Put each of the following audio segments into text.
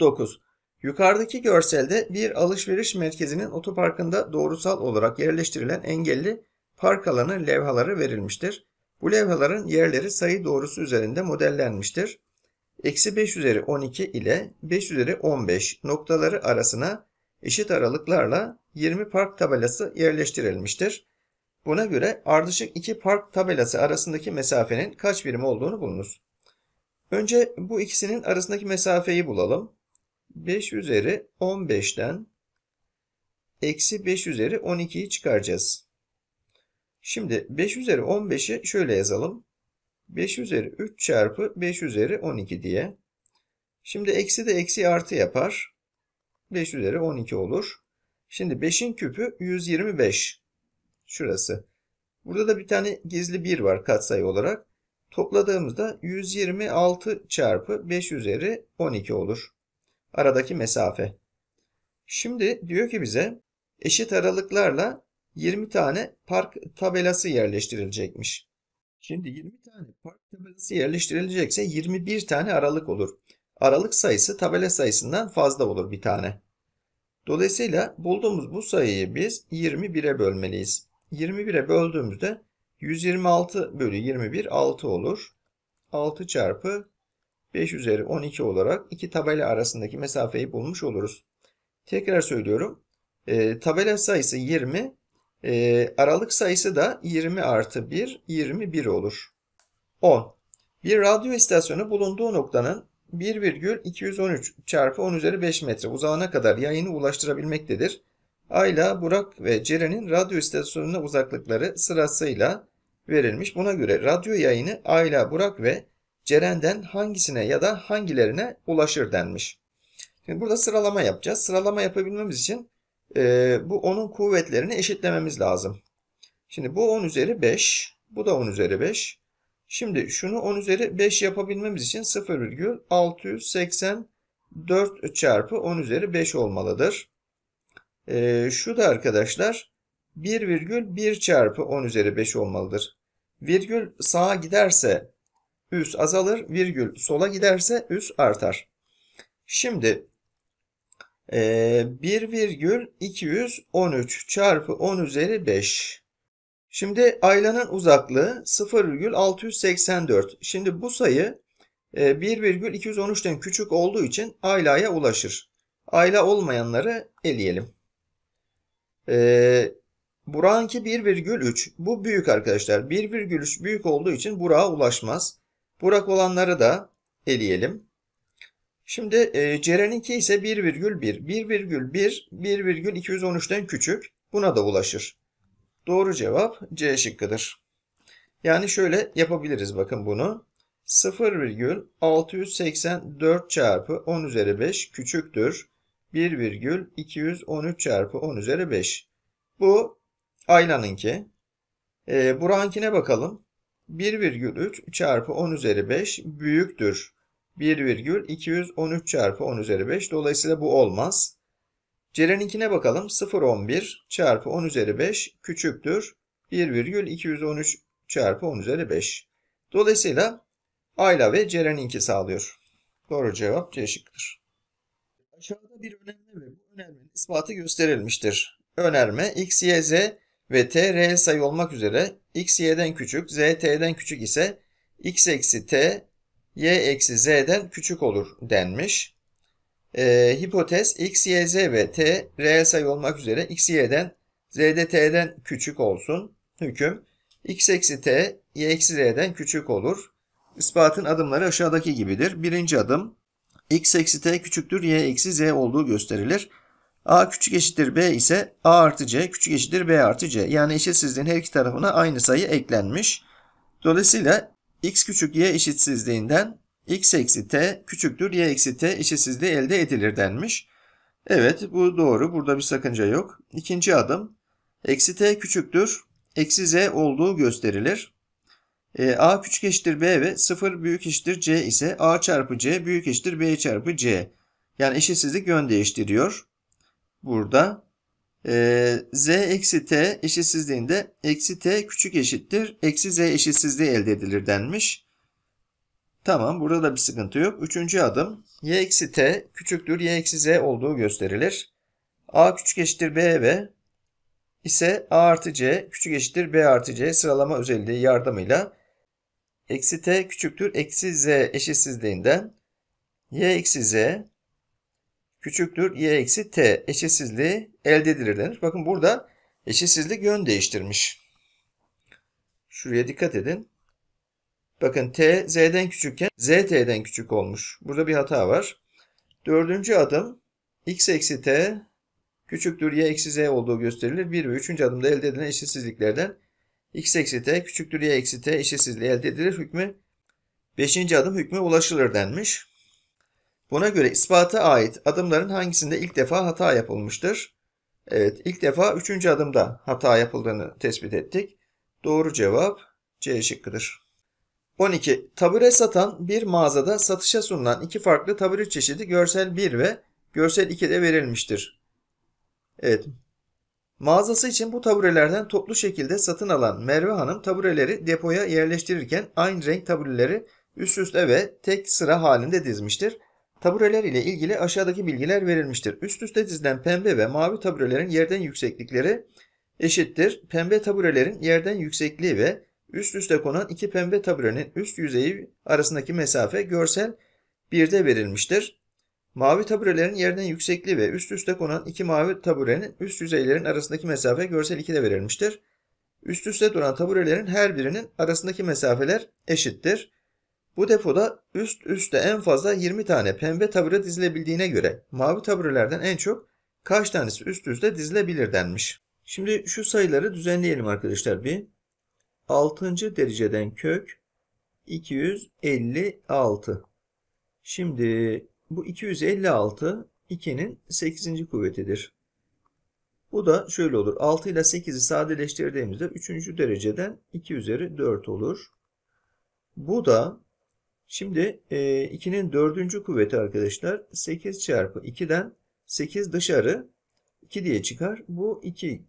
9. Yukarıdaki görselde bir alışveriş merkezinin otoparkında doğrusal olarak yerleştirilen engelli park alanı levhaları verilmiştir. Bu levhaların yerleri sayı doğrusu üzerinde modellenmiştir. Eksi 5 üzeri 12 ile 5 üzeri 15 noktaları arasına eşit aralıklarla 20 park tabelası yerleştirilmiştir. Buna göre ardışık iki park tabelası arasındaki mesafenin kaç birim olduğunu bulunuz. Önce bu ikisinin arasındaki mesafeyi bulalım. 5 üzeri 15'ten eksi 5 üzeri 12'yi çıkaracağız. Şimdi 5 üzeri 15'i şöyle yazalım. 5 üzeri 3 çarpı 5 üzeri 12 diye. Şimdi eksi de eksi artı yapar. 5 üzeri 12 olur. Şimdi 5'in küpü 125. Şurası. Burada da bir tane gizli 1 var katsayı olarak. Topladığımızda 126 çarpı 5 üzeri 12 olur. Aradaki mesafe. Şimdi diyor ki bize eşit aralıklarla 20 tane park tabelası yerleştirilecekmiş. Şimdi 20 tane park tabelası yerleştirilecekse 21 tane aralık olur. Aralık sayısı tabela sayısından fazla olur bir tane. Dolayısıyla bulduğumuz bu sayıyı biz 21'e bölmeliyiz. 21'e böldüğümüzde 126 bölü 21 6 olur. 6 çarpı 5 üzeri 12 olarak iki tabela arasındaki mesafeyi bulmuş oluruz. Tekrar söylüyorum. E, tabela sayısı 20, e, aralık sayısı da 20 artı 1, 21 olur. 10. Bir radyo istasyonu bulunduğu noktanın 1,213 çarpı 10 üzeri 5 metre uzağına kadar yayını ulaştırabilmektedir. Ayla, Burak ve Ceren'in radyo istasyonuna uzaklıkları sırasıyla verilmiş. Buna göre radyo yayını Ayla, Burak ve Ceren'den hangisine ya da hangilerine ulaşır denmiş. Şimdi burada sıralama yapacağız. Sıralama yapabilmemiz için e, bu 10'un kuvvetlerini eşitlememiz lazım. Şimdi bu 10 üzeri 5. Bu da 10 üzeri 5. Şimdi şunu 10 üzeri 5 yapabilmemiz için 0,684 çarpı 10 üzeri 5 olmalıdır. E, şu da arkadaşlar 1,1 çarpı 10 üzeri 5 olmalıdır. Virgül sağa giderse üs azalır, virgül sola giderse üs artar. Şimdi e, 1,213 çarpı 10 üzeri 5. Şimdi aylanın uzaklığı 0,684. Şimdi bu sayı 1,213'ten e, küçük olduğu için aylaya ulaşır. Ayla olmayanları eleyelim. Ee, Burak'ınki 1,3. Bu büyük arkadaşlar. 1,3 büyük olduğu için Burak'a ulaşmaz. Burak olanları da eleyelim. Şimdi e, Ceren'inki ise 1,1. 1,1 1,213'ten küçük. Buna da ulaşır. Doğru cevap C şıkkıdır. Yani şöyle yapabiliriz bakın bunu. 0,684 çarpı 10 üzeri 5 küçüktür. 1,213 çarpı 10 üzeri 5. Bu Ayla'nınki. E, Burak'ınkine bakalım. 1,3 çarpı 10 üzeri 5 büyüktür. 1,213 çarpı 10 üzeri 5. Dolayısıyla bu olmaz. Ceren'inkine bakalım. 0,11 çarpı 10 üzeri 5 küçüktür. 1,213 çarpı 10 üzeri 5. Dolayısıyla Ayla ve Ceren'inki sağlıyor. Doğru cevap C şıkkıdır. Aşağıda bir önerme ve bu önermenin ispatı gösterilmiştir. Önerme x, y, z ve t reel sayı olmak üzere x y'den küçük, z t'den küçük ise x eksi t y eksi z'den küçük olur denmiş. Ee, hipotez x, y, z ve t reel sayı olmak üzere x y'den z de t'den küçük olsun. Hüküm x eksi t y eksi z'den küçük olur. İspatın adımları aşağıdaki gibidir. Birinci adım x eksi t küçüktür y eksi z olduğu gösterilir. A küçük eşittir B ise A artı C küçük eşittir B artı C. Yani eşitsizliğin her iki tarafına aynı sayı eklenmiş. Dolayısıyla x küçük y eşitsizliğinden x eksi t küçüktür y eksi t eşitsizliği elde edilir denmiş. Evet bu doğru. Burada bir sakınca yok. İkinci adım. Eksi t küçüktür. Eksi z olduğu gösterilir. E, a küçük eşittir b ve 0 büyük eşittir c ise a çarpı c büyük eşittir b çarpı c. Yani eşitsizlik yön değiştiriyor burada. E, z eksi t eşitsizliğinde eksi t küçük eşittir eksi z eşitsizliği elde edilir denmiş. Tamam burada da bir sıkıntı yok. Üçüncü adım y eksi t küçüktür y eksi z olduğu gösterilir. a küçük eşittir b ve ise a artı c küçük eşittir b artı c sıralama özelliği yardımıyla eksi t küçüktür eksi z eşitsizliğinden y eksi z küçüktür y eksi t eşitsizliği elde edilir denir. Bakın burada eşitsizlik yön değiştirmiş. Şuraya dikkat edin. Bakın t z'den küçükken z t'den küçük olmuş. Burada bir hata var. Dördüncü adım x eksi t küçüktür y eksi z olduğu gösterilir. Bir ve üçüncü adımda elde edilen eşitsizliklerden x eksi t küçüktür y eksi t eşitsizliği elde edilir. Hükmü beşinci adım hükmü ulaşılır denmiş. Buna göre ispata ait adımların hangisinde ilk defa hata yapılmıştır? Evet ilk defa üçüncü adımda hata yapıldığını tespit ettik. Doğru cevap C şıkkıdır. 12. Tabure satan bir mağazada satışa sunulan iki farklı tabure çeşidi görsel 1 ve görsel 2'de verilmiştir. Evet. Mağazası için bu taburelerden toplu şekilde satın alan Merve Hanım tabureleri depoya yerleştirirken aynı renk tabureleri üst üste ve tek sıra halinde dizmiştir. Tabureler ile ilgili aşağıdaki bilgiler verilmiştir. Üst üste dizilen pembe ve mavi taburelerin yerden yükseklikleri eşittir. Pembe taburelerin yerden yüksekliği ve üst üste konan iki pembe taburenin üst yüzeyi arasındaki mesafe görsel 1'de verilmiştir. Mavi taburelerin yerden yüksekliği ve üst üste konan iki mavi taburenin üst yüzeylerin arasındaki mesafe görsel 2'de verilmiştir. Üst üste duran taburelerin her birinin arasındaki mesafeler eşittir. Bu depoda üst üste en fazla 20 tane pembe tabure dizilebildiğine göre mavi taburelerden en çok kaç tanesi üst üste dizilebilir denmiş. Şimdi şu sayıları düzenleyelim arkadaşlar bir. 6. dereceden kök 256. Şimdi bu 256 2'nin 8. kuvvetidir. Bu da şöyle olur. 6 ile 8'i sadeleştirdiğimizde 3. dereceden 2 üzeri 4 olur. Bu da şimdi 2'nin 4. kuvveti arkadaşlar 8 çarpı 2'den 8 dışarı 2 diye çıkar. Bu 2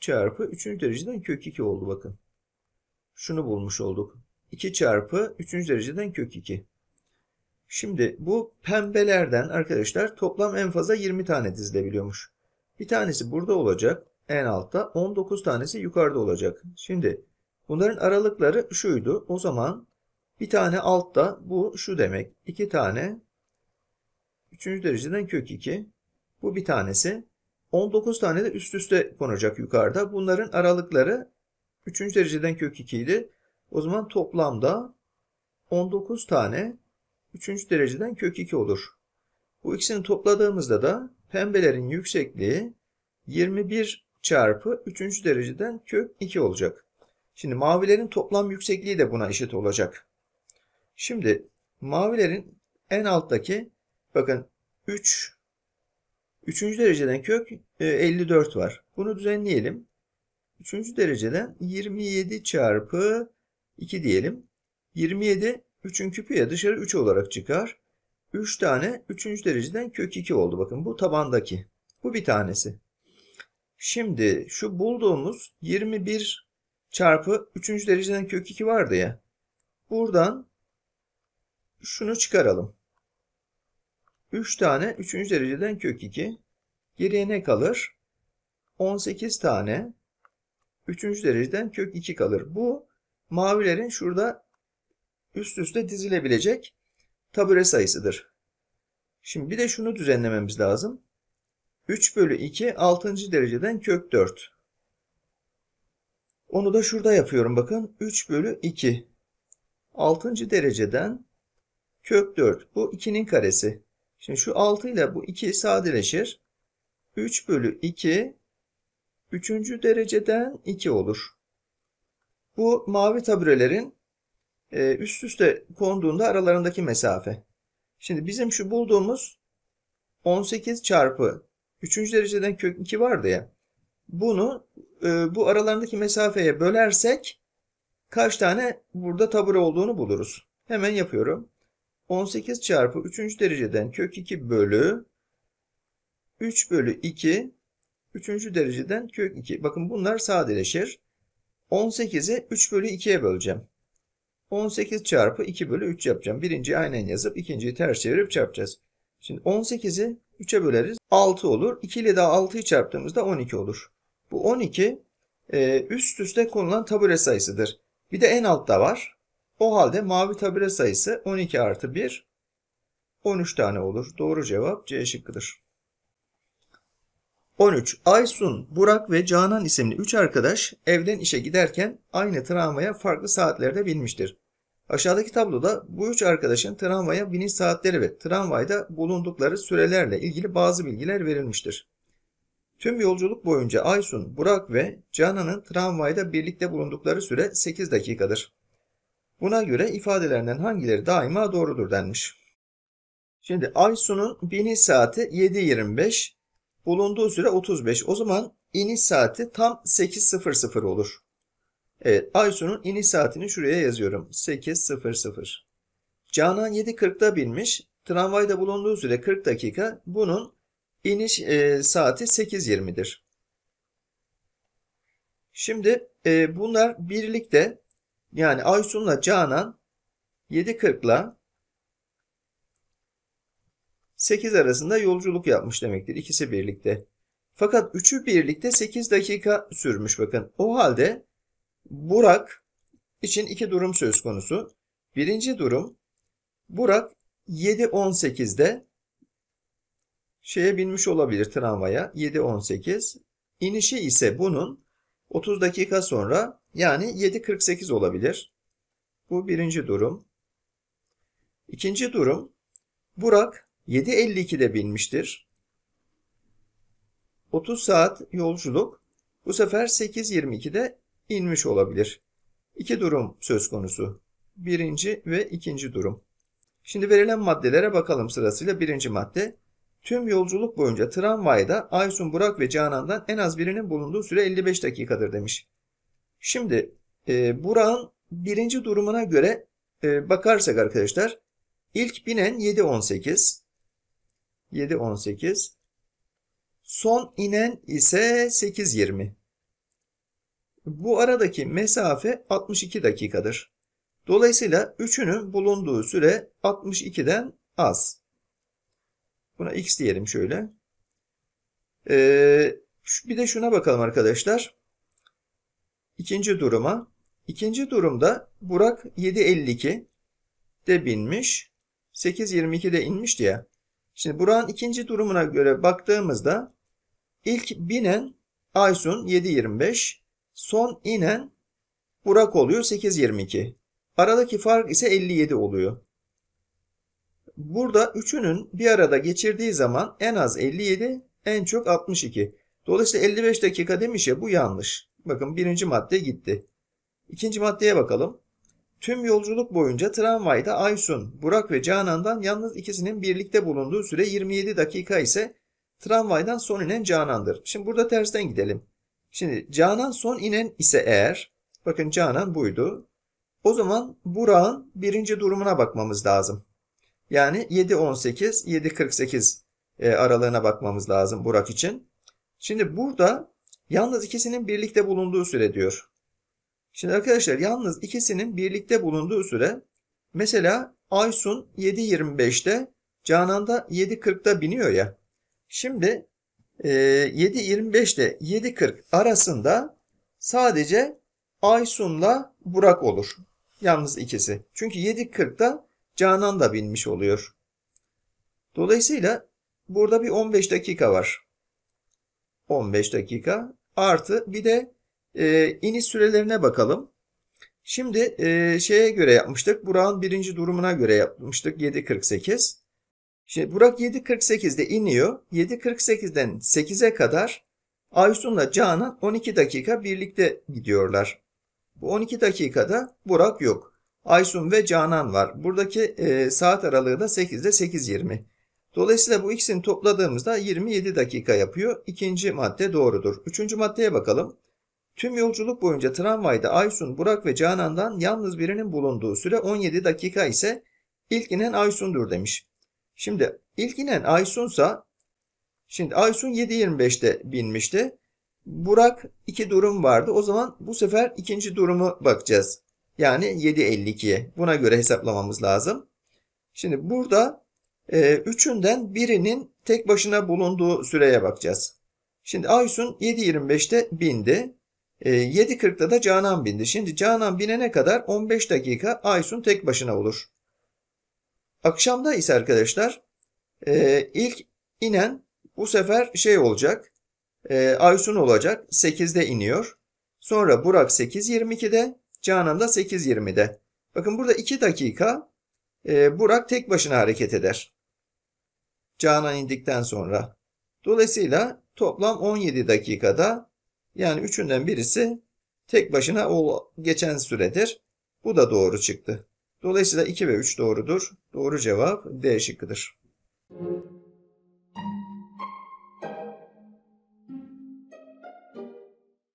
çarpı 3. dereceden kök 2 oldu bakın. Şunu bulmuş olduk. 2 çarpı 3. dereceden kök 2. Şimdi bu pembelerden arkadaşlar toplam en fazla 20 tane dizilebiliyormuş. Bir tanesi burada olacak en altta 19 tanesi yukarıda olacak. Şimdi bunların aralıkları şuydu. O zaman bir tane altta bu şu demek. 2 tane 3. dereceden kök 2. Bu bir tanesi. 19 tane de üst üste konacak yukarıda. Bunların aralıkları 3. dereceden kök 2 idi. O zaman toplamda 19 tane 3. dereceden kök 2 olur. Bu ikisini topladığımızda da pembelerin yüksekliği 21 çarpı 3. dereceden kök 2 olacak. Şimdi mavilerin toplam yüksekliği de buna eşit olacak. Şimdi mavilerin en alttaki bakın 3 3. dereceden kök 54 e, var. Bunu düzenleyelim. 3. dereceden 27 çarpı 2 diyelim. 27 3'ün küpü ya dışarı 3 olarak çıkar. 3 tane 3. dereceden kök 2 oldu. Bakın bu tabandaki. Bu bir tanesi. Şimdi şu bulduğumuz 21 çarpı 3. dereceden kök 2 vardı ya. Buradan şunu çıkaralım. 3 tane 3. dereceden kök 2. Geriye ne kalır? 18 tane 3. dereceden kök 2 kalır. Bu mavilerin şurada üst üste dizilebilecek tabure sayısıdır. Şimdi bir de şunu düzenlememiz lazım. 3 bölü 2 6. dereceden kök 4. Onu da şurada yapıyorum bakın. 3 bölü 2. 6. dereceden kök 4. Bu 2'nin karesi. Şimdi şu 6 ile bu 2 sadeleşir. 3 bölü 2 3. dereceden 2 olur. Bu mavi taburelerin e, üst üste konduğunda aralarındaki mesafe. Şimdi bizim şu bulduğumuz 18 çarpı 3. dereceden kök 2 vardı ya. Bunu e, bu aralarındaki mesafeye bölersek kaç tane burada tabure olduğunu buluruz. Hemen yapıyorum. 18 çarpı 3. dereceden kök 2 bölü 3 bölü 2 3. dereceden kök 2. Bakın bunlar sadeleşir. 18'i 3 bölü 2'ye böleceğim. 18 çarpı 2 bölü 3 yapacağım. Birinciyi aynen yazıp ikinciyi ters çevirip çarpacağız. Şimdi 18'i 3'e böleriz. 6 olur. 2 ile daha 6'yı çarptığımızda 12 olur. Bu 12 e, üst üste konulan tabure sayısıdır. Bir de en altta var. O halde mavi tabure sayısı 12 artı 1 13 tane olur. Doğru cevap C şıkkıdır. 13. Aysun, Burak ve Canan isimli 3 arkadaş evden işe giderken aynı tramvaya farklı saatlerde binmiştir. Aşağıdaki tabloda bu üç arkadaşın tramvaya biniş saatleri ve tramvayda bulundukları sürelerle ilgili bazı bilgiler verilmiştir. Tüm yolculuk boyunca Aysun, Burak ve Canan'ın tramvayda birlikte bulundukları süre 8 dakikadır. Buna göre ifadelerinden hangileri daima doğrudur denmiş. Şimdi Aysun'un biniş saati 7.25, bulunduğu süre 35. O zaman iniş saati tam 8.00 olur. Evet, Aysun'un iniş saatini şuraya yazıyorum. 8.00. Canan 7.40'da binmiş. Tramvayda bulunduğu süre 40 dakika. Bunun iniş e, saati 8.20'dir. Şimdi e, bunlar birlikte yani Aysun'la Canan 7.40'la 8 arasında yolculuk yapmış demektir. İkisi birlikte. Fakat üçü birlikte 8 dakika sürmüş bakın. O halde Burak için iki durum söz konusu. Birinci durum Burak 7.18'de şeye binmiş olabilir tramvaya 7.18. İnişi ise bunun 30 dakika sonra yani 7.48 olabilir. Bu birinci durum. İkinci durum Burak 7.52'de binmiştir. 30 saat yolculuk bu sefer 8.22'de inmiş olabilir. İki durum söz konusu. Birinci ve ikinci durum. Şimdi verilen maddelere bakalım sırasıyla. Birinci madde. Tüm yolculuk boyunca tramvayda Aysun, Burak ve Canan'dan en az birinin bulunduğu süre 55 dakikadır demiş. Şimdi e, Burak'ın birinci durumuna göre e, bakarsak arkadaşlar ilk binen 7.18 7.18 son inen ise 8.20 bu aradaki mesafe 62 dakikadır. Dolayısıyla üçünün bulunduğu süre 62'den az. Buna x diyelim şöyle. Ee, bir de şuna bakalım arkadaşlar. İkinci duruma. İkinci durumda Burak 7.52 de binmiş. 8.22 de inmiş diye. Şimdi Burak'ın ikinci durumuna göre baktığımızda ilk binen Aysun 7.25 Son inen Burak oluyor 8.22. Aradaki fark ise 57 oluyor. Burada üçünün bir arada geçirdiği zaman en az 57, en çok 62. Dolayısıyla 55 dakika demiş ya bu yanlış. Bakın birinci madde gitti. İkinci maddeye bakalım. Tüm yolculuk boyunca tramvayda Aysun, Burak ve Canan'dan yalnız ikisinin birlikte bulunduğu süre 27 dakika ise tramvaydan son inen Canan'dır. Şimdi burada tersten gidelim. Şimdi Canan son inen ise eğer, bakın Canan buydu. O zaman Burak'ın birinci durumuna bakmamız lazım. Yani 7.18, 7.48 e, aralığına bakmamız lazım Burak için. Şimdi burada yalnız ikisinin birlikte bulunduğu süre diyor. Şimdi arkadaşlar yalnız ikisinin birlikte bulunduğu süre mesela Aysun 7.25'te Canan da 7.40'da biniyor ya. Şimdi 7.25 ile 7.40 arasında sadece Aysun'la Burak olur. Yalnız ikisi. Çünkü 7.40'da Canan da binmiş oluyor. Dolayısıyla burada bir 15 dakika var. 15 dakika artı bir de e, iniş sürelerine bakalım. Şimdi e, şeye göre yapmıştık. Burak'ın birinci durumuna göre yapmıştık. 7.48. Şimdi Burak 7.48'de iniyor. 7.48'den 8'e kadar Aysun'la Canan 12 dakika birlikte gidiyorlar. Bu 12 dakikada Burak yok. Aysun ve Canan var. Buradaki e, saat aralığı da 8 ile 8.20. Dolayısıyla bu ikisini topladığımızda 27 dakika yapıyor. İkinci madde doğrudur. Üçüncü maddeye bakalım. Tüm yolculuk boyunca tramvayda Aysun, Burak ve Canan'dan yalnız birinin bulunduğu süre 17 dakika ise ilk inen Aysun'dur demiş. Şimdi ilk inen Aysun'sa şimdi Aysun 7.25'te binmişti. Burak iki durum vardı. O zaman bu sefer ikinci durumu bakacağız. Yani 7.52'ye. Buna göre hesaplamamız lazım. Şimdi burada e, üçünden birinin tek başına bulunduğu süreye bakacağız. Şimdi Aysun 7.25'te bindi. E, 7.40'da da Canan bindi. Şimdi Canan binene kadar 15 dakika Aysun tek başına olur. Akşamda ise arkadaşlar e, ilk inen bu sefer şey olacak. E, Aysun olacak. 8'de iniyor. Sonra Burak 8.22'de. Canan da 8.20'de. Bakın burada 2 dakika e, Burak tek başına hareket eder. Canan indikten sonra. Dolayısıyla toplam 17 dakikada yani üçünden birisi tek başına o geçen süredir. Bu da doğru çıktı. Dolayısıyla 2 ve 3 doğrudur. Doğru cevap D şıkkıdır.